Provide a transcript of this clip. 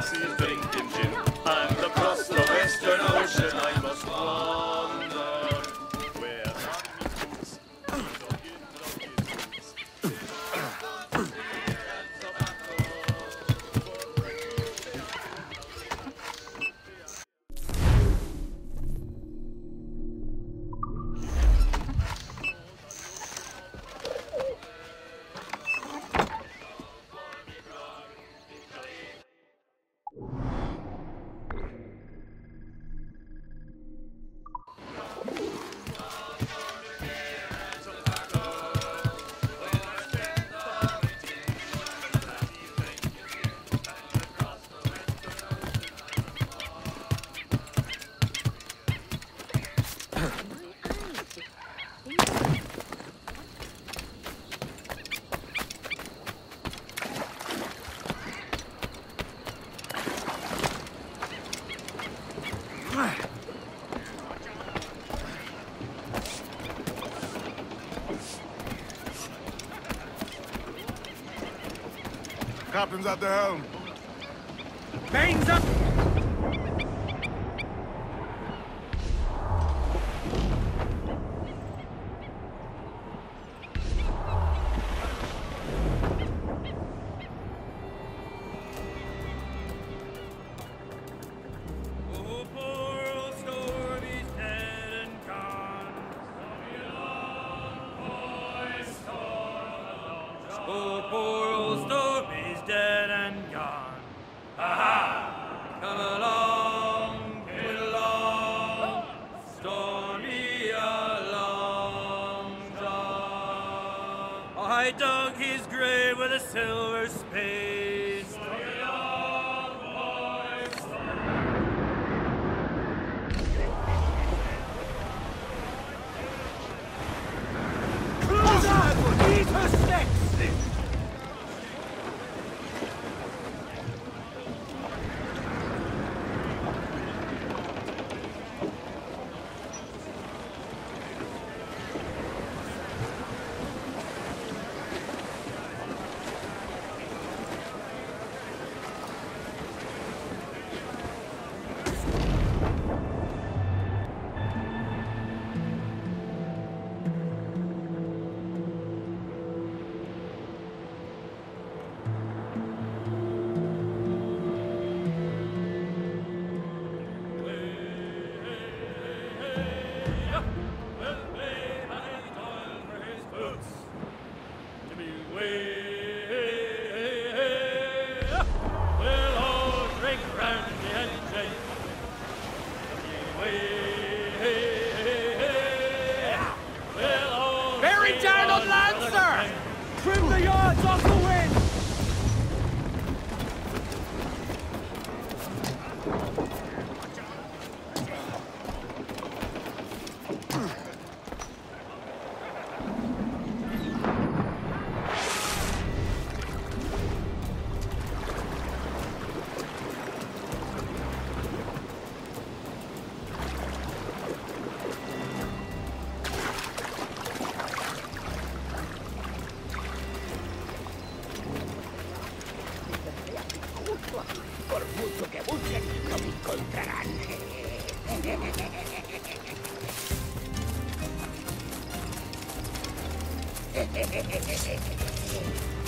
lasses drinking Captain's at the helm. Mains up! Oh, poor I dug his grave with a silver spade. On land, sir! Trim the yards off the wind! Por mucho que busquen, no me encontrarán.